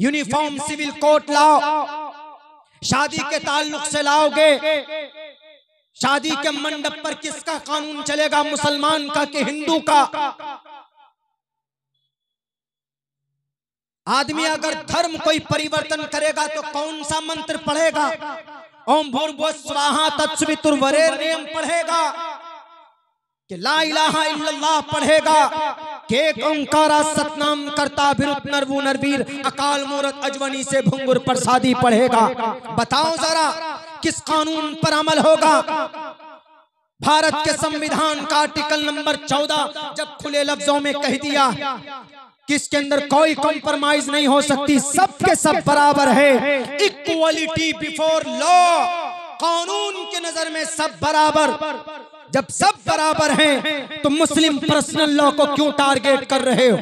Uniform civil code लाओ। शादी के ताल्लुक से लाओगे। शादी के मंडप पर किसका कानून चलेगा? मुसलमान का कि हिंदू का? आदमी अगर धर्म कोई परिवर्तन करेगा तो कौन सा मंत्र पढ़ेगा? ओम भूर्भुव स्वाहा तत्सवितुर्वरेण्यम पढ़ेगा। कि ला इलाहा इल्लल्लाह पढ़ेगा। कि ओंकारा सतनाम करता नरवीर, अकाल मूरत अजवनी से भुंगुर प्रसादी पढ़ेगा। बताओ जरा, किस कानून पर अमल होगा? भारत के संविधान का आर्टिकल नंबर चौदह, जब खुले लफ्जों में कह दिया कि इसके अंदर कोई कॉम्प्रोमाइज नहीं हो सकती सबके सब बराबर है। इक्वलिटी बिफोर लॉ कानून के नज़र में सब बराबर। जब सब बराबर हैं तो मुस्लिम पर्सनल लॉ को क्यों टारगेट कर रहे हो?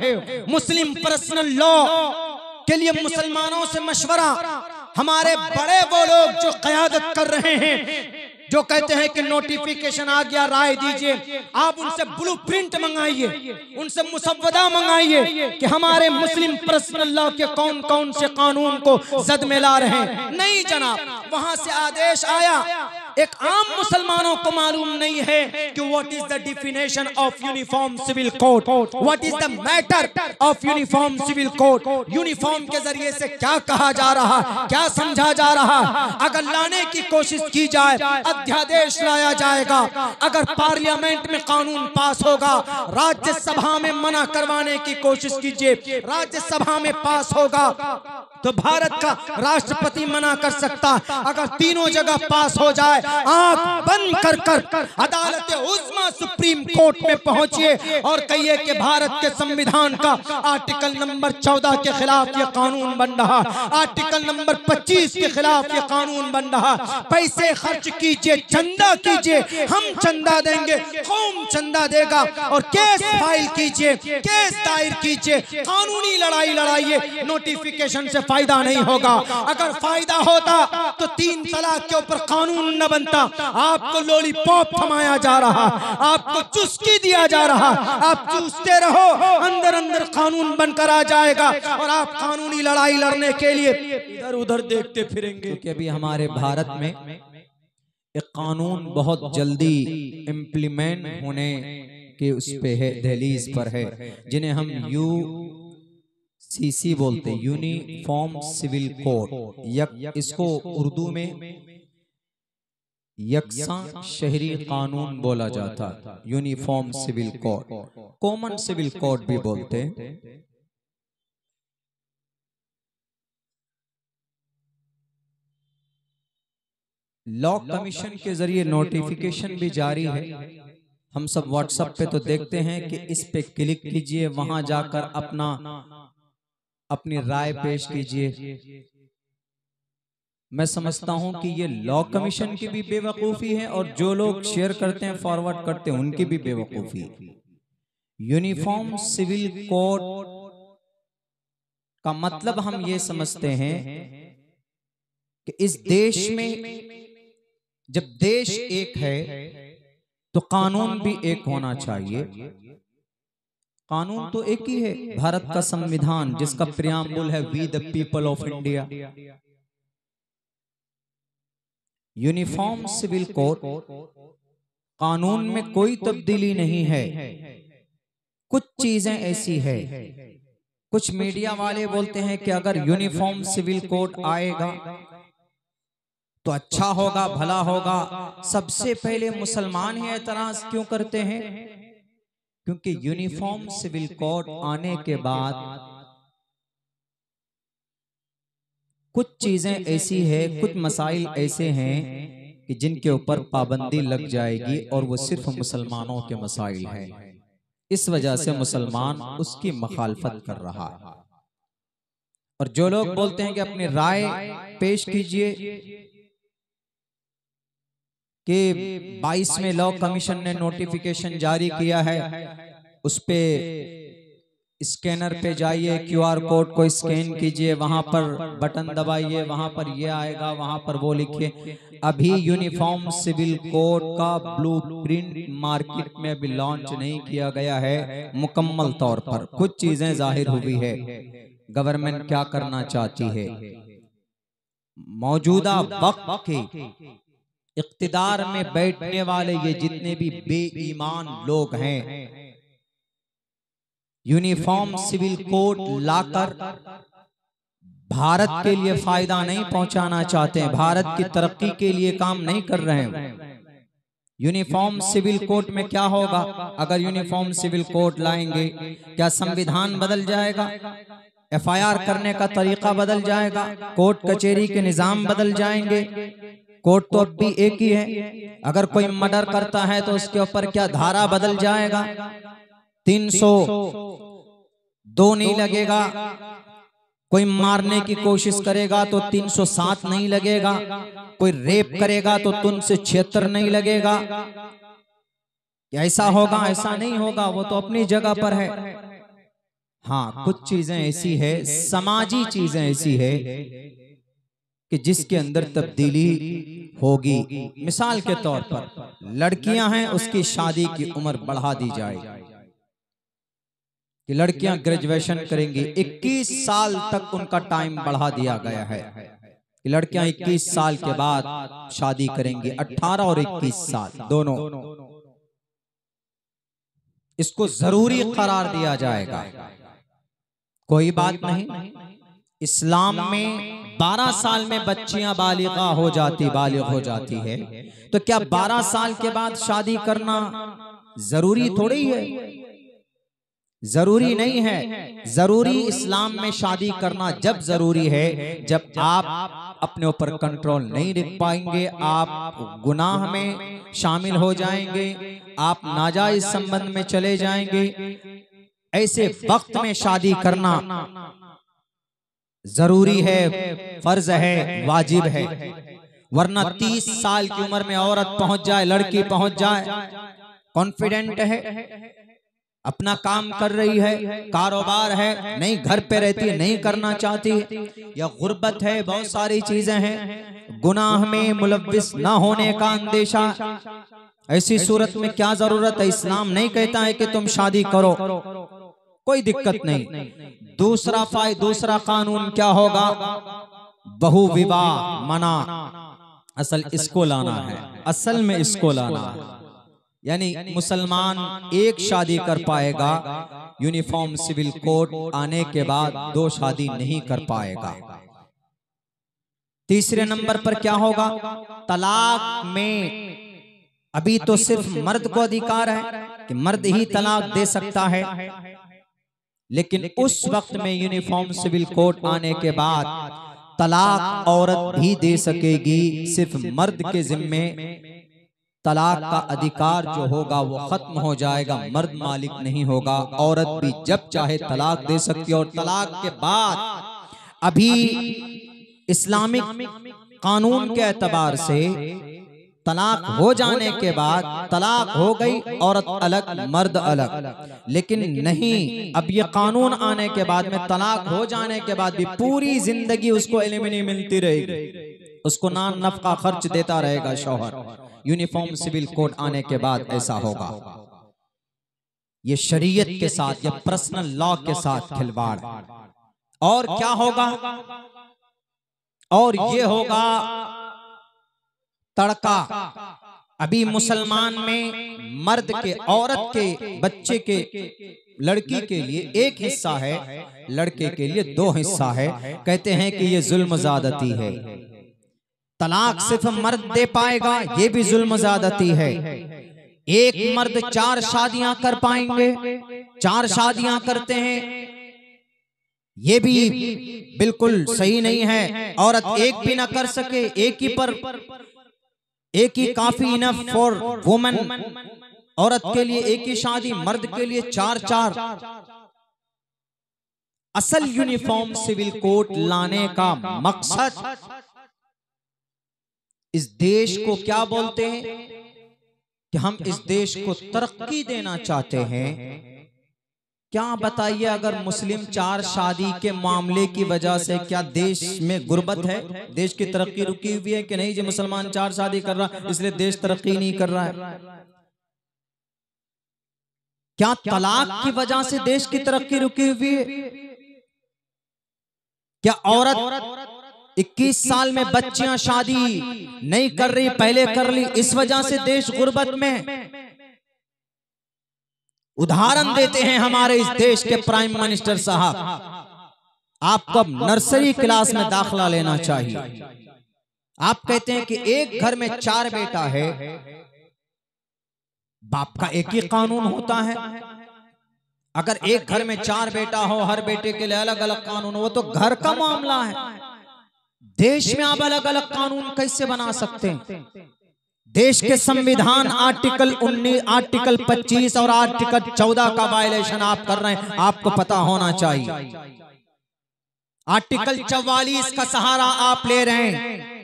मुस्लिम पर्सनल लॉ के लिए मुसलमानों से मशवरा, हमारे बड़े वो लोग जो कयादत कर रहे हैं, जो कहते हैं कि नोटिफिकेशन आ गया, राय दीजिए, आप उनसे ब्लू प्रिंट मंगाइए, उनसे मुसवदा मंगाइए कि हमारे मुस्लिम पर्सनल लॉ के कौन कौन से कानून को जद में ला रहे हैं। नहीं जनाब, वहाँ से आदेश आया एक आम मुसलमानों को मालूम नहीं है कि what is the definition of uniform civil code what is the matter of uniform civil code uniform के ज़रिए से क्या कहा जा रहा? क्या समझा जा रहा? अगर लाने की कोशिश की जाए, अध्यादेश लाया जाएगा। अगर पार्लियामेंट में कानून पास होगा, राज्यसभा में मना करवाने की कोशिश कीजिए। राज्यसभा में पास होगा। तो भारत का राष्ट्रपति मना कर सकता। अगर तीनों जगह पास हो जाए, आँख बंद कर कर अदालत उस्मा सुप्रीम कोर्ट में पहुंचिए और कहिए कि भारत के संविधान का आर्टिकल नंबर चौदह के खिलाफ ये कानून बन रहा। आर्टिकल नंबर पच्चीस के खिलाफ ये कानून बन रहा। पैसे खर्च कीजिए, चंदा कीजिए, हम चंदा देंगे कौम चंदा देगा? और केस फ़ाइल कीजिए, केस दायर कीजिए, कानूनी लड़ाई लड़ाइए, नोटिफिकेशन से फ़ायदा नहीं होगा। अगर फ़ायदा होता तो तीन तलाक के ऊपर कानून न बनता। आपको लॉलीपॉप थमाया जा रहा आपको चुस्की दिया जा रहा। आप चूसते रहो अंदर अंदर कानून बनकर आ जाएगा। और आप कानूनी लड़ाई लड़ने के लिए इधर उधर देखते फिरेंगे। क्योंकि अभी हमारे भारत में एक कानून बहुत जल्दी इम्प्लीमेंट होने के उस पे है दहलीज पर है जिन्हें हम यू सीसी बोलते हैं यूनिफॉर्म सिविल कोड यक इसको उर्दू में यकसा शहरी कानून बोला जाता uniform civil code common civil code भी बोलते हैं। लॉ कमीशन के ज़रिए नोटिफिकेशन भी जारी है। हम सब व्हाट्सएप पे तो देखते हैं कि इस पे क्लिक कीजिए वहाँ जाकर अपना अपनी राय पेश कीजिए। मैं समझता हूँ कि ये लॉ कमीशन की भी बेवकूफ़ी है और जो लोग शेयर करते हैं फॉरवर्ड करते हैं उनकी भी बेवकूफ़ी यूनिफॉर्म सिविल कोड का मतलब हम ये समझते हैं कि इस देश में जब देश एक है तो कानून भी एक होना चाहिए। कानून तो एक ही है भारत का संविधान जिसका प्रियाम्बुल है we the people of India uniform civil code कानून में कोई तब्दीली नहीं है। कुछ चीज़ें ऐसी है। कुछ मीडिया वाले बोलते हैं कि अगर यूनिफॉर्म सिविल कोड आएगा तो अच्छा होगा भला होगा। सबसे पहले मुसलमान ही एतराज़ क्यों करते हैं? क्योंकि यूनिफॉर्म सिविल कोड आने के बाद कुछ चीज़ें ऐसी है कुछ मसाइल ऐसे हैं कि जिनके ऊपर पाबंदी लग जाएगी और वो सिर्फ़ मुसलमानों के मसाइल हैं। इस वजह से मुसलमान उसकी मखालफत कर रहा है। और जो लोग बोलते हैं कि अपनी राय पेश कीजिए कि 22 में लॉ कमीशन ने नोटिफिकेशन जारी किया है। उस पे स्कैनर पे जाइए क्यूआर कोड को स्कैन कीजिए वहाँ पर बटन दबाइए वहाँ पर ये आएगा वहाँ पर वो लिखिए अभी यूनिफॉर्म सिविल कोड का ब्लूप्रिंट मार्केट में अभी लॉन्च नहीं किया गया है मुकम्मल तौर पर। कुछ चीज़ें ज़ाहिर हुई है। गवर्नमेंट क्या करना चाहती है? मौजूदा वक्त के इख्तिदार में बैठने वाले ये जितने भी बेईमान लोग हैं यूनिफॉर्म सिविल कोड लाकर भारत के लिए फ़ायदा नहीं पहुंचाना चाहते हैं। भारत की तरक्की के लिए काम नहीं कर रहे हैं। यूनिफॉर्म सिविल कोड में क्या होगा? अगर यूनिफॉर्म सिविल कोड लाएँगे, क्या संविधान बदल जाएगा? एफआईआर करने का तरीका बदल जाएगा? कोर्ट कचेरी के निज़ाम बदल जाएँगे? कोर्ट तो अब भी एक ही है। अगर कोई मर्डर करता है तो उसके ऊपर क्या धारा बदल जाएगा? तीन सौ दो नहीं लगेगा। कोई मारने की कोशिश करेगा तो 307 नहीं लगेगा। कोई रेप करेगा तो तुम से छिहत्तर नहीं लगेगा। ऐसा होगा ऐसा नहीं होगा वो तो अपनी जगह पर है। हाँ। कुछ चीज़ें ऐसी है समाजी चीज़ें ऐसी है कि जिसके अंदर तब्दीली होगी। मिसाल के तौर पर लड़कियाँ हैं उसकी शादी की उम्र बढ़ा दी जाए। कि लड़कियाँ ग्रेजुएशन करेंगी। 21 साल तक उनका टाइम बढ़ा दिया गया है। कि लड़कियाँ 21 साल के बाद शादी करेंगी। 18 और 21 साल दोनों। इसको ज़रूरी करार दिया जाएगा। कोई बात नहीं। इस्लाम में 12 साल में बच्चियाँ बालिका हो जाती बालिग हो जाती है। तो क्या 12 साल के बाद शादी करना ज़रूरी थोड़ी है? ज़रूरी नहीं है। ज़रूरी इस्लाम में शादी करना जब ज़रूरी है जब आप अपने ऊपर कंट्रोल नहीं रख पाएँगे आप गुनाह में शामिल हो जाएँगे आप नाजायज संबंध में चले जाएँगे। ऐसे वक्त में शादी करना ज़रूरी है फ़र्ज़ है वाजिब है। वरना तीस साल की उम्र में औरत पहुँच जाए लड़की पहुँच जाए। कॉन्फिडेंट है। अपना काम कर रही है कारोबार है नहीं घर पे रहती है नहीं करना चाहती या गुर्बत है बहुत सारी चीज़ें हैं। गुनाह में मुलविस ना होने का अंदेशा। ऐसी सूरत में क्या ज़रूरत है? इस्लाम नहीं कहता है कि तुम शादी करो। कोई दिक्कत नहीं। दूसरा फाय दूसरा कानून क्या होगा? बहु विवाह मना। असल इसको लाना है। असल में इसको लाना है। यानी मुसलमान एक शादी कर पाएगा यूनिफॉर्म सिविल कोड आने के बाद दो शादी नहीं कर पाएगा। तीसरे नंबर पर क्या होगा? तलाक में अभी तो सिर्फ़ मर्द को अधिकार है कि मर्द ही तलाक दे सकता है। लेकिन उस वक्त में यूनिफॉर्म सिविल कोड आने के बाद तलाक औरत भी दे सकेगी सिर्फ़ मर्द के जिम्मे। तलाक का अधिकार जो होगा वो खत्म हो जाएगा मर्द मालिक नहीं होगा औरत भी जब चाहे तलाक दे सकती है और तलाक के बाद अभी इस्लामिक कानून के एतबार से तलाक हो जाने के बाद तलाक हो गई औरत अलग मर्द अलग। लेकिन नहीं अब ये कानून आने के बाद में तलाक हो जाने के बाद भी पूरी ज़िंदगी उसको एलिमिनी मिलती रहेगी उसको नाम नफ का खर्च देता रहेगा शौहर। यूनिफॉर्म सिविल कोड आने के बाद ऐसा होगा। ये शरीयत के साथ या पर्सनल लॉ के साथ खिलवाड़। और क्या होगा? और ये होगा तड़का। अभी मुसलमान में मर्द के औरत के बच्चे के लड़की के लिए एक हिस्सा है। लड़के के लिए दो हिस्सा है। कहते हैं कि ये जुल्म ज्यादती है। तलाक सिर्फ़ मर्द दे पाएगा ये भी जुल्म ज्यादती है। एक मर्द चार शादियाँ कर पाएँगे चार शादियाँ करते हैं। ये भी बिल्कुल सही नहीं है। औरत एक भी ना कर सके एक ही पर एक ही काफ़ी इनफ फॉर वुमेन औरत के लिए एक ही शादी मर्द के लिए चार चार असल यूनिफॉर्म सिविल कोड लाने का मकसद इस देश को क्या बोलते हैं? कि हम इस देश को तरक्की देना चाहते हैं। क्या बताइए अगर मुस्लिम चार शादी के मामले की वजह से क्या देश में गुर्बत है? देश की तरक्की रुकी हुई है कि नहीं? जो मुसलमान चार शादी कर रहा है इसलिए देश तरक्की नहीं कर रहा है। क्या तलाक की वजह से देश की तरक्की रुकी हुई है? क्या औरत 21 साल में बच्चियाँ शादी नहीं कर रही पहले कर ली इस वजह से देश गुर्बत में। उदाहरण देते हैं हमारे इस देश के प्राइम मिनिस्टर साहब। आपको नर्सरी क्लास में दाखला लेना चाहिए। आप कहते हैं कि एक घर में चार बेटा है। बाप का एक ही कानून होता है। अगर एक घर में चार बेटा हो हर बेटे के लिए अलग अलग कानून हो वो तो घर का मामला है। देश में आप अलग अलग कानून कैसे बना सकते हैं? देश के संविधान आर्टिकल 19 आर्टिकल 25 और आर्टिकल 14 का वायलेशन आप कर रहे हैं। आपको पता होना चाहिए। आर्टिकल 44 का सहारा आप ले रहे हैं।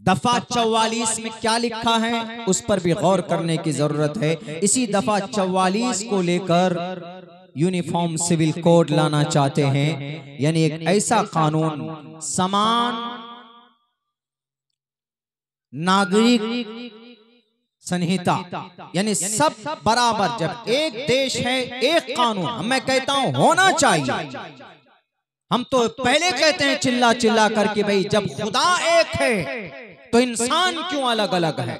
दफ़ा चौवालीस में क्या लिखा है? उस पर भी गौर करने की ज़रूरत है। इसी दफ़ा चौवालीस को लेकर यूनिफॉर्म सिविल कोड लाना चाहते हैं। यानी एक ऐसा कानून समान नागरिक संहिता। यानी सब बराबर जब एक देश है एक कानून मैं कहता हूँ होना चाहिए। हम तो पहले कहते हैं चिल्ला चिल्ला करके भाई जब खुदा एक है तो इंसान क्यों अलग अलग है?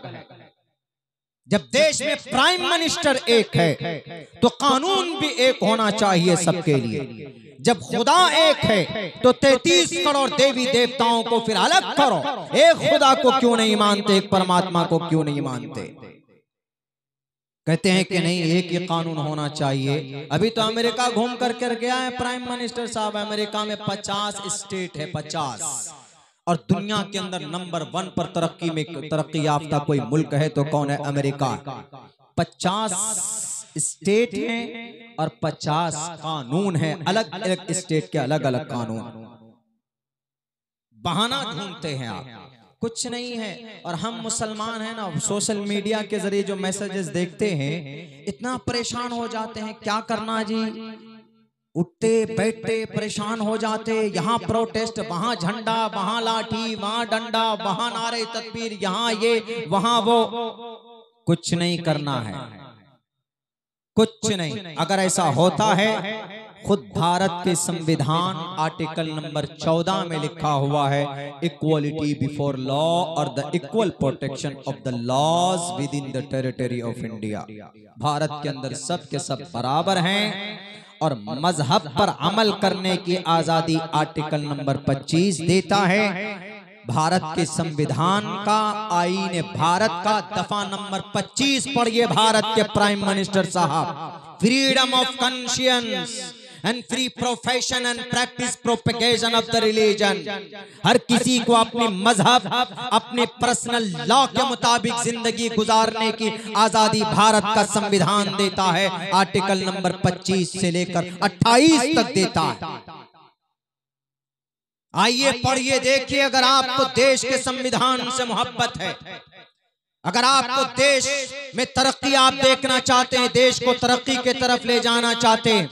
जब देश में प्राइम मिनिस्टर एक है तो कानून भी एक होना चाहिए सबके लिए। जब खुदा एक है तो तैतीस करोड़ देवी देवताओं को फिर अलग करो। एक खुदा को क्यों नहीं मानते एक परमात्मा को क्यों नहीं मानते? कहते हैं कि नहीं एक ही कानून होना चाहिए। अभी तो अमेरिका घूम कर कर गया है प्राइम मिनिस्टर साहब अमेरिका में पचास स्टेट है पचास। और दुनिया के अंदर नंबर वन पर तरक्की में तरक्की याफ्ता कोई मुल्क है तो कौन है अमेरिका? पचास स्टेट हैं और पचास कानून है। अलग अलग स्टेट के अलग अलग कानून। बहाना ढूंढते हैं आप। कुछ नहीं है। और हम मुसलमान हैं ना सोशल मीडिया के ज़रिए जो मैसेजेस देखते हैं इतना परेशान हो जाते हैं क्या करना जी? उठते बैठते परेशान हो जाते। यहाँ प्रोटेस्ट वहाँ झंडा वहाँ लाठी वहाँ डंडा वहाँ नारे तकबीर। यहाँ ये वहाँ वो। कुछ नहीं करना है। कुछ नहीं। अगर ऐसा होता है खुद भारत के संविधान आर्टिकल नंबर 14 में लिखा हुआ है इक्वलिटी बिफोर लॉ और the equal protection of the laws within the territory of India Bharat के अंदर सब के सब बराबर हैं। और मज़हब पर अमल करने की आज़ादी आर्टिकल नंबर 25 देता है। भारत के संविधान का आईन भारत का दफ़ा नंबर 25 पढ़िए भारत के प्राइम मिनिस्टर साहब, freedom of conscience and free profession and practice propagation of the religion हर किसी को अपने मज़हब अपने पर्सनल लॉ के मुताबिक ज़िंदगी गुजारने की आज़ादी भारत का संविधान देता है। आर्टिकल नंबर 25 से लेकर 28 तक देता है। आइए पढ़िए देखिए अगर आपको देश के संविधान से मोहब्बत है। अगर आपको देश में तरक्की आप देखना चाहते हैं देश को तरक्की के तरफ़ ले जाना चाहते हैं।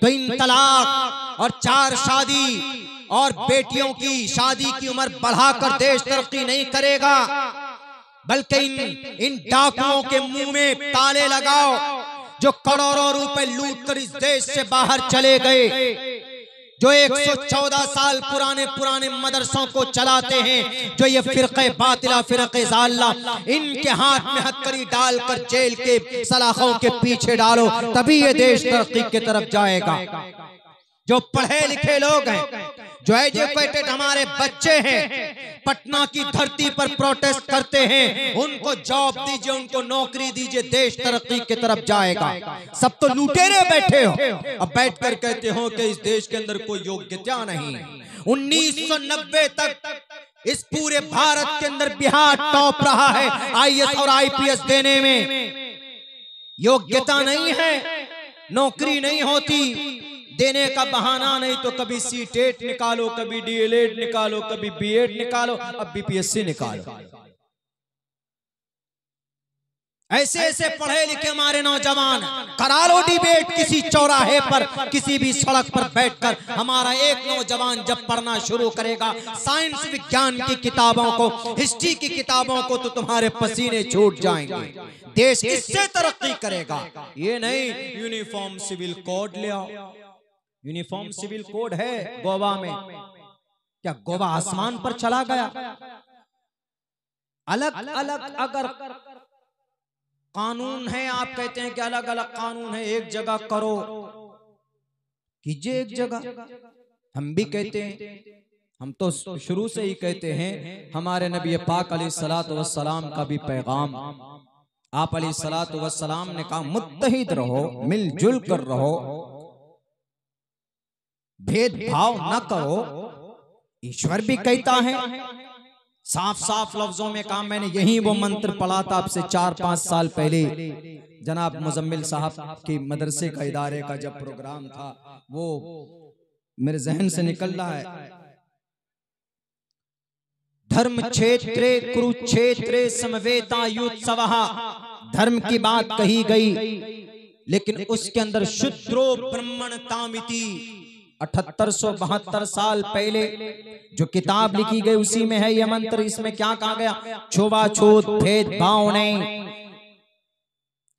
तो इन तलाक और चार शादी और बेटियों की शादी की उम्र बढ़ाकर देश तरक्की नहीं करेगा। बल्कि इन इन डाकुओं के मुँह में ताले लगाओ जो करोड़ों रुपए लूट कर इस देश से बाहर चले गए। जो 114 साल पुराने पुराने मदरसों को चलाते हैं जो ये फिरके बातिला फिरके जाल्ला इनके हाथ में हथकड़ी डालकर जेल के सलाखों के पीछे डालो तभी ये देश तरक्की की तरफ़ जाएगा। जो पढ़े लिखे लोग हैं जो एजुकेटेड हमारे बच्चे हैं। पटना की धरती पर प्रोटेस्ट करते हैं। उनको जॉब दीजिए उनको नौकरी दीजिए देश तरक्की की तरफ़ जाएगा। सब तो लुटेरे बैठे हो। अब बैठकर कहते हो कि इस देश के अंदर कोई योग्यता नहीं। 1990 तक इस पूरे भारत के अंदर बिहार टॉप रहा है आईएएस और आईपीएस देने में। योग्यता नहीं है। नौकरी नहीं होती। देने का बहाना नहीं तो कभी सी टेट निकालो, कभी डीएलएड निकालो, कभी बीएड निकालो, अब बीपीएससी निकालो। ऐसे ऐसे पढ़े लिखे हमारे नौजवान करा लो डिबेट किसी चौराहे पर, किसी भी सड़क पर बैठकर हमारा एक नौजवान जब पढ़ना शुरू करेगा साइंस विज्ञान की किताबों को हिस्ट्री की किताबों को तो तुम्हारे पसीने छूट जाएँगे। देश इससे तरक्की करेगा। ये नहीं यूनिफॉर्म सिविल कोड ले आओ। यूनिफॉर्म सिविल कोड है गोवा में। क्या गोवा आसमान पर चला गया? अलग अलग अगर कानून है आप कहते हैं कि अलग अलग कानून है एक जगह करो। कीजिए एक जगह। हम भी कहते हैं। हम तो शुरू से ही कहते हैं हमारे नबी पाक अली सलात वसलाम का भी पैगाम। आप अली सलात वसलाम ने कहा मुतहिद रहो मिलजुल कर रहो। भेदभाव न करो। ईश्वर भी कहता है। साफ़ साफ़ लफ्जों में कहा मैंने यही वो मंत्र पढ़ा था आपसे चार पाँच साल पहले। जनाब मुजम्मिल साहब के मदरसे का इदारे का जब प्रोग्राम था वो मेरे जहन से निकल रहा है। धर्म क्षेत्रे कुरुक्षेत्रे समवेता युत्सव धर्म की बात कही गई लेकिन उसके अंदर शुद्रो ब्रह्मण तामिति। अठहत्तर सौ बहत्तर साल पहले जो किताब लिखी गई उसी में है यह मंत्र इसमें क्या कहा गया? छुआछूत भेदभाव नहीं।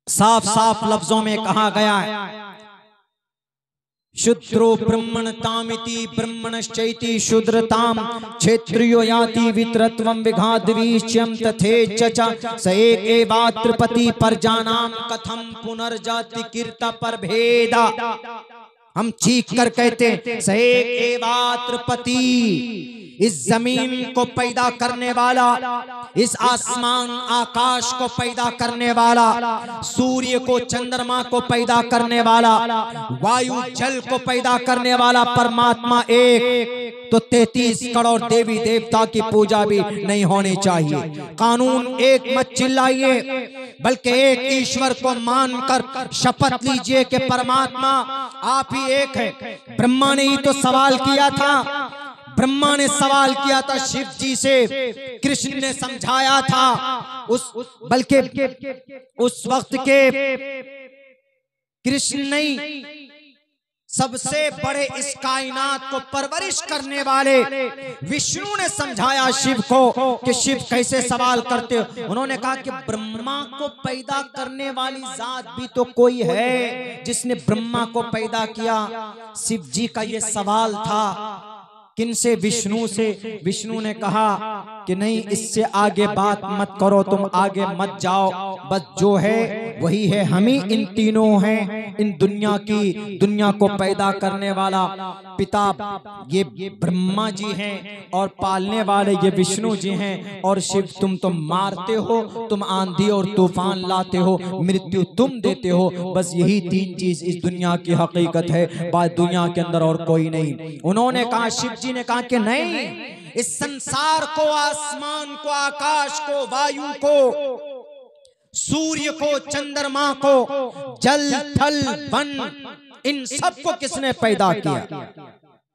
साफ़ साफ़ लफ्जों में कहा गया है। शुद्रो ब्रह्मण तामिति ब्रह्मणश्चैति शूद्रताम क्षेत्रियो याति वित्रत्वम विघाद्वीश्यम तथे चचा स एक एवात्रपति परजानाम कथम पुनर्जाति कीर्त पर भेदा हम चीख कर कहते हैं स के एवात्रपति इस ज़मीन को पैदा करने वाला, इस आसमान, आकाश को पैदा करने वाला, सूर्य को, चंद्रमा को पैदा करने वाला, वायु, जल को पैदा करने वाला परमात्मा एक। तो तैतीस करोड़ देवी देवता की पूजा भी नहीं होनी चाहिए। कानून एक मत चिल्लाइए, बल्कि एक ईश्वर को मानकर शपथ लीजिए कि परमात्मा आप ही एक है। ब्रह्मा ने ही तो सवाल किया था ब्रह्मा ने सवाल किया था शिव जी से, कृष्ण ने समझाया था। उस बल्कि उस वक्त के कृष्ण नहीं, सबसे बड़े इस कायनात को परवरिश करने वाले विष्णु ने समझाया शिव को कि शिव कैसे सवाल करते हो। उन्होंने कहा कि ब्रह्मा को पैदा करने वाली जात भी तो कोई है जिसने ब्रह्मा को पैदा किया। शिव जी का ये सवाल था किन से विष्णु से विष्णु ने कहा कि नहीं, इससे आगे बात मत करो, तुम आगे मत जाओ। बस जो है, वही है हम ही इन तीनों हैं, इन दुनिया की, दुनिया को पैदा करने वाला। पिता, ये ब्रह्मा जी हैं और पालने वाले ये विष्णु जी हैं। और शिव, तुम तुम मारते हो, तुम आंधी और तूफ़ान लाते हो, मृत्यु तुम देते हो। बस यही तीन चीज़ इस दुनिया की हकीकत है बाद दुनिया के अंदर और कोई नहीं। उन्होंने कहा, शिव जी ने कहा कि नहीं, इस संसार को, आसमान को, आकाश को, वायु को, सूर्य को, चंद्रमा को, जल, थल, वन, इन सबको किसने पैदा किया?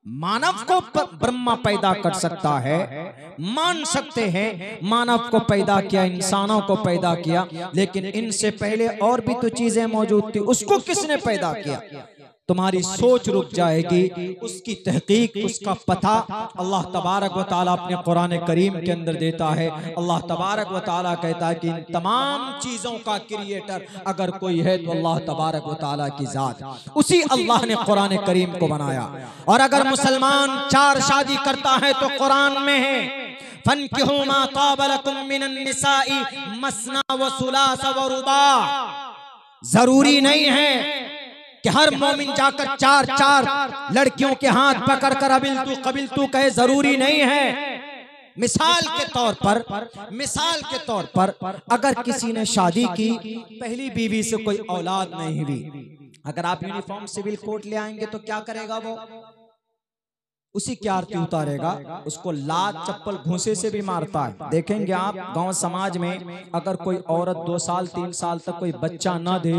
मानव को ब्रह्मा पैदा कर सकता है, मान सकते हैं, मानव को पैदा किया, इंसानों को पैदा किया, लेकिन इनसे पहले और भी तो चीज़ें मौजूद थी, उसको किसने पैदा किया? तुम्हारी सोच रुक जाएगी उसकी तहकीक उसका पता अल्लाह तबारक व ताला अपने कुरान करीम के अंदर देता है। अल्लाह तबारक व ताला कहता है कि इन तमाम चीज़ों का क्रिएटर अगर कोई है तो अल्लाह तबारक व ताला की ज़ात। उसी अल्लाह ने कुरान करीम को बनाया। और अगर मुसलमान चार शादी करता है तो कुरान में है। फन मसना व सुलास व रुबा। ज़रूरी नहीं है कि हर मोमिन जाकर चार चार लड़कियों के हाथ पकड़कर अबिल तू कबिल तू कहे ज़रूरी नहीं है। मिसाल के तौर पर मिसाल के तौर पर अगर किसी ने शादी की पहली बीवी से कोई औलाद नहीं हुई। अगर आप यूनिफॉर्म सिविल कोड ले आएँगे तो क्या करेगा वो? उसी की आरती उतारेगा उसको लात चप्पल घूसे से भी मारता है। देखेंगे आप गाँव समाज में अगर कोई औरत दो साल तीन साल तक कोई बच्चा न दे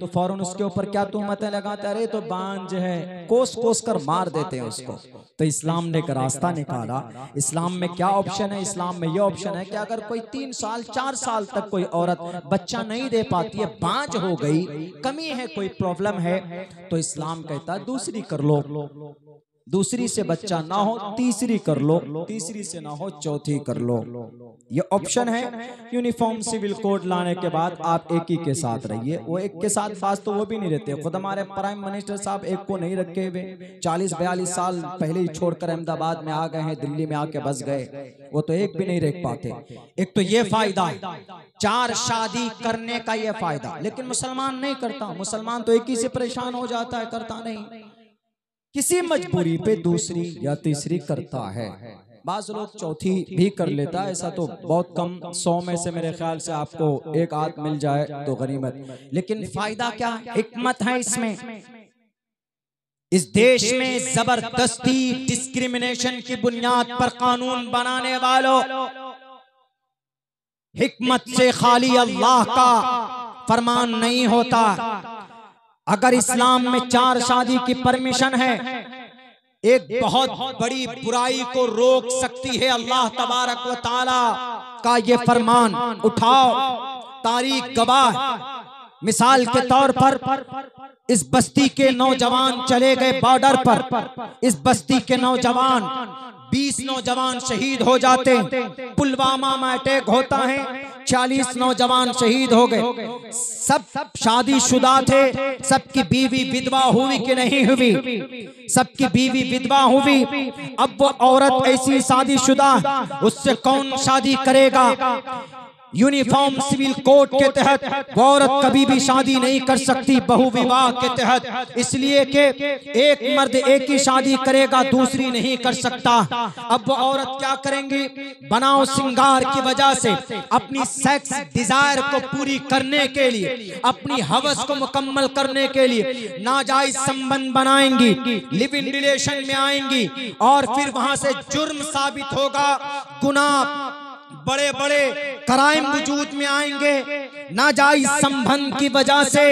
तो फ़ौरन उसके ऊपर क्या तुहमतें लगाते? अरे तो बांझ है। कोस कोस कर मार देते हैं उसको। तो इस्लाम ने एक रास्ता निकाला। इस्लाम में क्या ऑप्शन है? इस्लाम में यह ऑप्शन है कि अगर कोई तीन साल चार साल तक कोई औरत बच्चा नहीं दे पाती है बांझ हो गई कमी है कोई प्रॉब्लम है तो इस्लाम कहता है दूसरी कर लो दूसरी से बच्चा ना हो तीसरी कर लो तीसरी से ना हो चौथी कर लो। ये ऑप्शन है यूनिफॉर्म सिविल कोड लाने के बाद आप एक ही के साथ रहिए वो एक के साथ पास तो वो भी नहीं रहते खुद हमारे प्राइम मिनिस्टर साहब एक को नहीं रखे हुए। चालीस बयालीस साल पहले ही छोड़कर अहमदाबाद में आ गए हैं दिल्ली में आके बस गए। वो तो एक भी नहीं रख पाते। एक तो ये फ़ायदा है। चार शादी करने का ये फ़ायदा। लेकिन मुसलमान नहीं करता। मुसलमान तो एक ही से परेशान हो जाता है करता नहीं किसी मजबूरी पे दूसरी या तीसरी करता है। बाज लोग चौथी भी कर लेता है ऐसा तो बहुत कम सौ में से मेरे ख्याल से आपको एक आध मिल जाए तो गनीमत। लेकिन फ़ायदा क्या? हिकमत है इसमें। इस देश में ज़बरदस्ती डिस्क्रिमिनेशन की बुनियाद पर कानून बनाने वालों। हिकमत से खाली अल्लाह का फरमान नहीं होता। अगर इस्लाम में चार शादी की परमिशन है एक बहुत बड़ी बुराई को रोक सकती है अल्लाह तबारक व ताला का ये फरमान उठाओ। तारीख गवाह। मिसाल के तौर पर इस बस्ती के नौजवान चले गए बॉर्डर पर। इस बस्ती के नौजवान बीस नौजवान शहीद हो जाते। हैं पुलवामा में अटैक होता है। चालीस नौजवान शहीद हो गए। सब शादी शुदा थे। सबकी बीवी विधवा हुई कि नहीं हुई? सबकी बीवी विधवा हुई। अब वो औरत ऐसी शादी शुदा उससे कौन शादी करेगा? यूनिफॉर्म सिविल कोड के तहत वो औरत कभी भी शादी नहीं कर सकती बहु विवाह के तहत। इसलिए कि एक मर्द एक ही शादी करेगा दूसरी नहीं कर सकता। अब वो औरत क्या करेंगी? बनाओ सिंगार की वजह से अपनी सेक्स डिज़ायर को पूरी करने के लिए अपनी हवस को मुकम्मल करने के लिए नाजायज संबंध बनाएँगी लिव इन रिलेशन में आएँगी। और फिर वहाँ से जुर्म साबित होगा गुनाह बड़े बड़े क्राइम वजूद में आएँगे। ना नाजायज संबंध की वजह से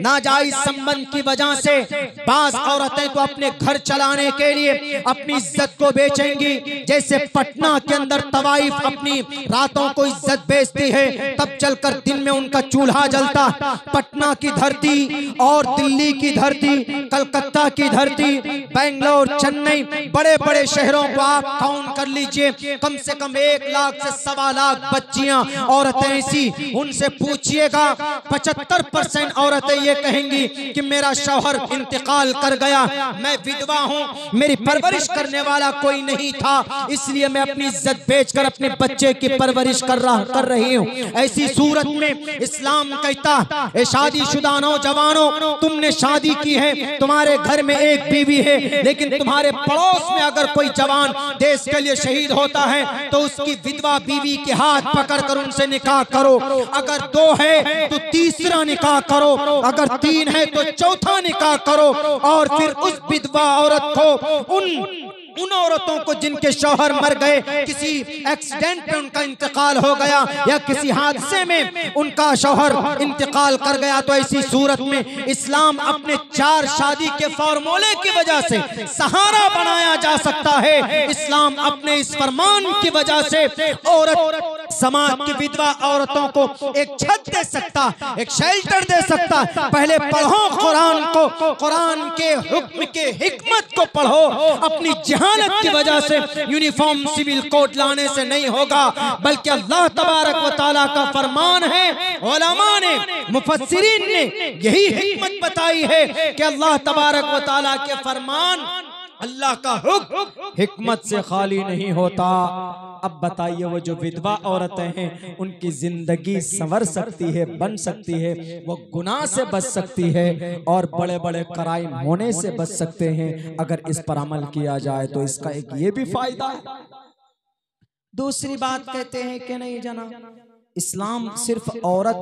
ना नाजायज संबंध की वजह से बास औरतें तो अपने घर चलाने के लिए अपनी इज़्ज़त को बेचेंगी। जैसे पटना के अंदर तवाइफ अपनी रातों को इज़्ज़त बेचती है तब चलकर दिन में उनका चूल्हा जलता। पटना की धरती और दिल्ली की धरती कलकत्ता की धरती बेंगलोर चेन्नई बड़े बड़े शहरों को आप काउंट कर लीजिए कम से कम एक लाख से सवा लाख बच्चियाँ, औरतें ऐसी, उनसे पूछिएगा, पचहत्तर परसेंट औरतें ये कहेंगी कि मेरा शौहर इंतकाल कर गया, मैं विधवा हूँ, मेरी परवरिश करने वाला कोई नहीं था, इसलिए मैं अपनी इज़्ज़त बेचकर अपने बच्चे की परवरिश कर रहा, कर रही हूँ। ऐसी सूरत में इस्लाम कहता है शादीशुदा नौजवानों, तुमने शादी की है, तुम्हारे घर में एक बीवी है, लेकिन तुम्हारे पड़ोस में अगर कोई जवान देश के लिए शहीद होता है तो उसकी विधवा बीवी के हाथ पकड़ कर उनसे निकाह करो। अगर दो है तो तीसरा निकाह करो। अगर तीन है तो चौथा निकाह करो। और फिर उस विधवा औरत को उन उन औरतों को जिनके शोहर मर गए, किसी एक्सीडेंट में उनका इंतकाल हो गया या किसी हादसे में उनका शोहर इंतकाल कर गया तो ऐसी सूरत में इस्लाम अपने चार शादी के फॉर्मूले की वजह से सहारा बनाया जा सकता है। इस्लाम अपने इस फरमान की वजह से औरत समाज की विधवा औरतों को एक छत दे सकता एक शेल्टर दे सकता। पहले पढ़ो कुरान को कुरान के। हुक्म के हिकमत को पढ़ो। अपनी जहानत की वजह से यूनिफॉर्म सिविल कोड लाने से नहीं होगा बल्कि अल्लाह तबारक व ताला का फरमान है। ओलमा ने मुफस्सिरीन ने यही हिकमत बताई है कि अल्लाह तबारक व ताला के फरमान अल्लाह का हुक्म हिकमत से खाली नहीं होता। अब बताइए, वो जो विधवा औरतें हैं, उनकी ज़िंदगी संवर सकती है, बन सकती है, वो गुनाह से बच सकती है और बड़े बड़े क्राइम होने से बच सकते हैं। अगर इस पर अमल किया जाए तो इसका एक ये भी फ़ायदा है। दूसरी बात कहते हैं कि नहीं जना, इस्लाम सिर्फ़ औरत,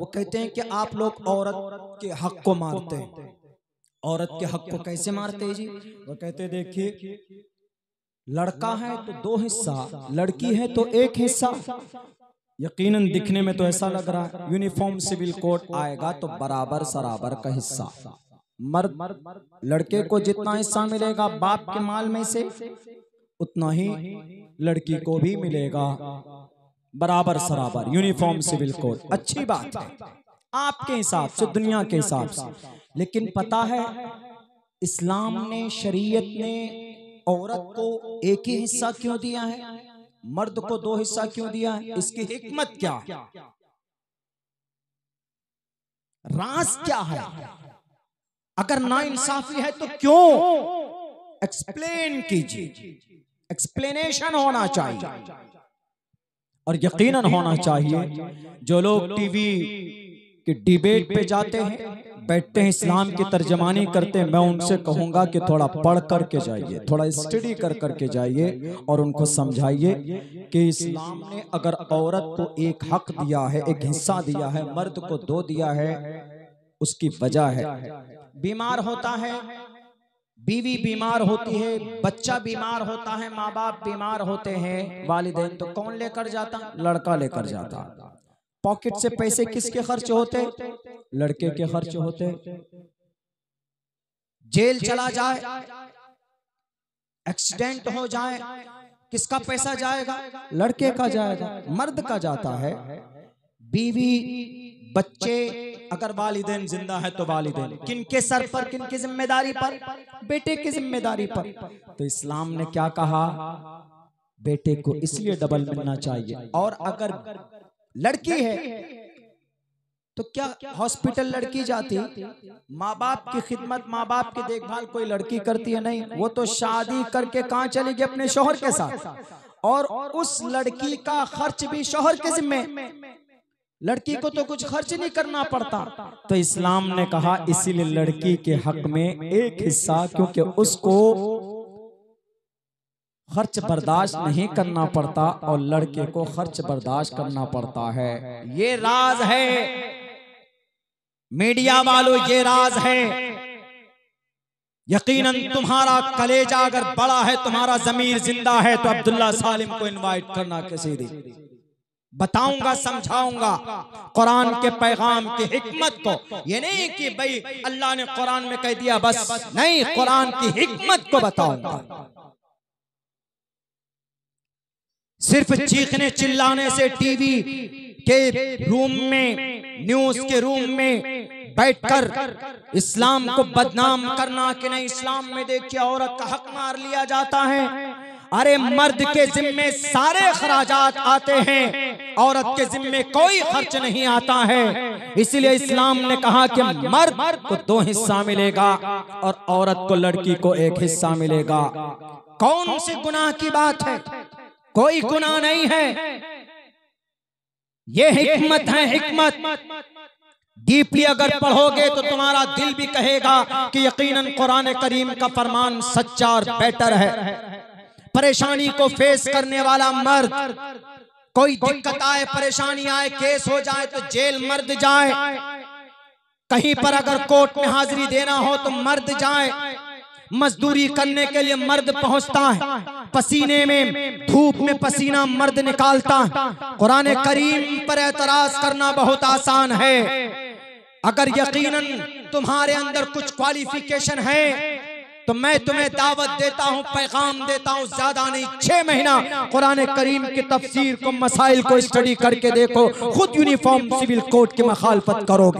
वो कहते हैं कि आप लोग औरत के हक को मारते हैं। औरत के हक को कैसे मारते जी? वो कहते देखिए लड़का है तो दो हिस्सा लड़की है तो एक हिस्सा। यकीनन दिखने में तो ऐसा लग रहा है यूनिफॉर्म सिविल कोड आएगा तो बराबर सराबर का हिस्सा। मर्द लड़के को जितना हिस्सा मिलेगा बाप के माल में से उतना ही लड़की को भी मिलेगा बराबर सराबर। यूनिफॉर्म सिविल कोड अच्छी बात है। आपके हिसाब से दुनिया के हिसाब से। लेकिन पता है इस्लाम ने शरीयत ने औरत को एक ही हिस्सा क्यों दिया है? मर्द को दो हिस्सा क्यों दिया है? इसकी हिकमत क्या? है? राज क्या है? अगर ना इंसाफी है तो क्यों? एक्सप्लेन कीजिए। एक्सप्लेनेशन होना चाहिए। और यकीनन होना चाहिए जो लोग टीवी के डिबेट पे जाते हैं बैठते हैं इस्लाम की तर्जमानी करते हैं, मैं उनसे कहूँगा कि थोड़ा पढ़ करके जाइए, थोड़ा स्टडी कर करके जाइए और उनको समझाइए कि इस्लाम ने अगर औरत को एक हक दिया है, एक हिस्सा दिया है, मर्द को दो दिया है, उसकी वजह है। बीमार होता है, बीवी बीमार होती है, बच्चा बीमार होता है माँ बाप बीमार होते हैं, वालिदैन तो कौन लेकर जाता? लड़का लेकर जाता। पॉकेट से पैसे किसके खर्च होते? लड़के के खर्च होते। जेल चला जाए। एक्सीडेंट हो जाए। किसका पैसा जाएगा? लड़के का जाएगा। मर्द का जाता है। बीवी बच्चे अगर वालिदैन ज़िंदा है तो वालिदैन। किनके सर पर किनकी ज़िम्मेदारी पर? बेटे की ज़िम्मेदारी पर। तो इस्लाम ने क्या कहा? बेटे को इसलिए डबल मिलना चाहिए। और अगर लड़की है तो क्या हॉस्पिटल लड़की जाती? माँ बाप की खिदमत माँ बाप की देखभाल कोई लड़की करती है नहीं। वो तो शादी करके कहाँ चली गई अपने शोहर के साथ? और उस लड़की का खर्च भी शोहर के जिम्मे। लड़की को तो कुछ खर्च नहीं करना पड़ता। तो इस्लाम ने कहा इसीलिए लड़की के हक में एक हिस्सा क्योंकि उसको खर्च बर्दाश्त नहीं करना पड़ता और लड़के को खर्च बर्दाश्त करना पड़ता है। ये राज है। मीडिया वालों ये राज है। यकीनन तुम्हारा कलेजा अगर बड़ा है तुम्हारा जमीर ज़िंदा है तो अब्दुल्ला सालिम को इनवाइट करना किसी दिन बताऊँगा समझाऊँगा। कुरान के पैगाम की हिकमत को। ये नहीं कि भाई अल्लाह ने कुरान में कह दिया बस। नहीं कुरान की हिकमत को बताऊँगा। सिर्फ़ चीखने चिल्लाने से टीवी के रूम में न्यूज़ के रूम में बैठकर इस्लाम को बदनाम करना कि नहीं इस्लाम में देखिए औरत का हक मार लिया जाता है। अरे मर्द के जिम्मे सारे खराजात आते हैं औरत के जिम्मे कोई खर्च नहीं आता है। इसलिए इस्लाम ने कहा कि मर्द को दो हिस्सा मिलेगा और औरत को लड़की को एक हिस्सा मिलेगा। कौन सी गुनाह की बात है? कोई गुनाह नहीं है। ये हिकमत है हिकमत। डीपली अगर पढ़ोगे तो तुम्हारा दिल भी कहेगा कि यकीनन कुरान करीम का फरमान सच्चा और बेटर है। परेशानी को फेस करने वाला मर्द, कोई दिक्कत आए, परेशानी आए, केस हो जाए तो जेल मर्द जाए। कहीं पर अगर कोर्ट में हाजिरी देना हो तो मर्द जाए। मजदूरी करने के लिए मर्द पहुँचता है पसीने में धूप में पसीना मर्द निकालता। है कुरान करीम पर एतराज़ करना बहुत आसान है। अगर यकीनन तुम्हारे अंदर कुछ क्वालिफिकेशन है तो मैं तुम्हें दावत देता हूँ पैगाम देता हूँ ज़्यादा नहीं छह महीना। कुरान करीम की तफसीर को मसाइल को स्टडी करके देखो खुद यूनिफॉर्म सिविल कोड की मखालफत करोगे।